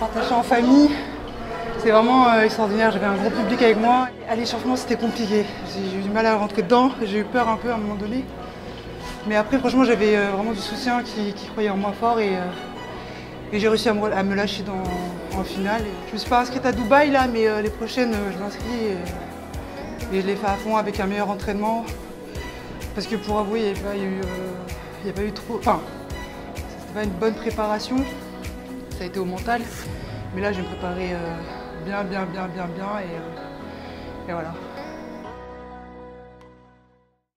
partage ça en famille. C'est vraiment euh, extraordinaire, j'avais un gros public avec moi. À l'échauffement, c'était compliqué. J'ai eu du mal à rentrer dedans, j'ai eu peur un peu à un moment donné. Mais après, franchement, j'avais euh, vraiment du soutien qui, croyait en moi fort et, euh, j'ai réussi à me, lâcher dans, en finale. Je me suis pas inscrite à Dubaï là, mais les prochaines, je m'inscris et, je les fais à fond avec un meilleur entraînement. Parce que pour avouer, il n'y a, a pas eu trop. Enfin, c'était pas une bonne préparation. Ça a été au mental. Mais là, je vais me préparer euh, bien, bien, bien, bien, bien. Et, euh, et voilà.